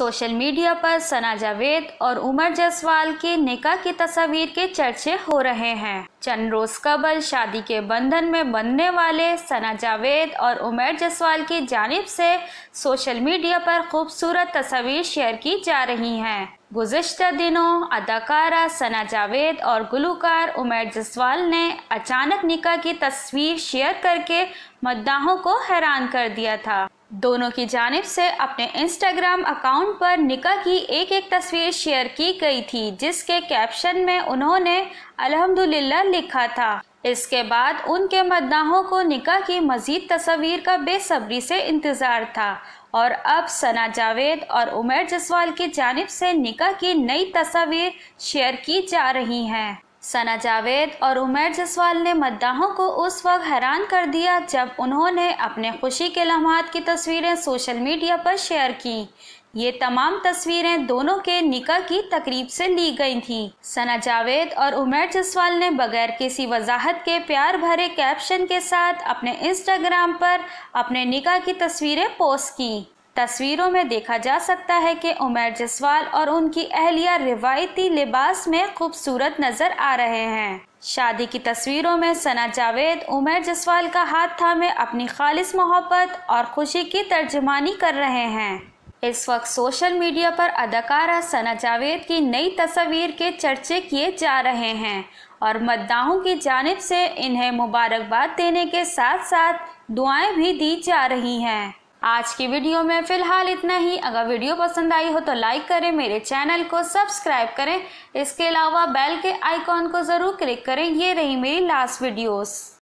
Social media पर सना जावेद और उमर जसवाल की निका की तस्वीर के चर्चे हो रहे हैं। चंद रोज कबल शादी के बंधन में बनने वाले सना जावेद और उमर जसवाल की जानब से सोशल मीडिया पर खूबसूरत तस्वीर शेयर की जा रही हैं। गुजशत दिनों अदाकारा सना जावेद और गुलकार उमर जसवाल ने अचानक निका की तस्वीर शेयर करके मद्दाहों को हैरान कर दिया था। दोनों की जानब से अपने इंस्टाग्राम अकाउंट पर निका की एक एक तस्वीर शेयर की गई थी, जिसके कैप्शन में उन्होंने अल्हम्दुलिल्लाह लिखा था। इसके बाद उनके मद्दाहों को निका की मजीद तस्वीर का बेसब्री से इंतज़ार था। और अब सना जावेद और उमेर जसवाल की जानब से निका की नई तस्वीर शेयर की जा रही हैं। सना जावेद और उमेर जसवाल ने मद्दाहों को उस वक्त हैरान कर दिया जब उन्होंने अपने खुशी के लम्हात की तस्वीरें सोशल मीडिया पर शेयर की ये तमाम तस्वीरें दोनों के निकाह की तकरीब से ली गई थीं। सना जावेद और उमेर जसवाल ने बगैर किसी वजाहत के प्यार भरे कैप्शन के साथ अपने इंस्टाग्राम पर अपने निकाह की तस्वीरें पोस्ट की तस्वीरों में देखा जा सकता है कि उमर जसवाल और उनकी अहलिया रिवायती लिबास में खूबसूरत नज़र आ रहे हैं। शादी की तस्वीरों में सना जावेद, उमर जसवाल का हाथ थामे अपनी खालिश मोहब्बत और खुशी की तर्जमानी कर रहे हैं। इस वक्त सोशल मीडिया पर अदाकारा सना जावेद की नई तस्वीर के चर्चे किए जा रहे हैं और मद्दाहों की जानब से इन्हें मुबारकबाद देने के साथ साथ दुआएँ भी दी जा रही हैं। आज की वीडियो में फ़िलहाल इतना ही। अगर वीडियो पसंद आई हो तो लाइक करें, मेरे चैनल को सब्सक्राइब करें। इसके अलावा बेल के आइकॉन को ज़रूर क्लिक करें। ये रही मेरी लास्ट वीडियोस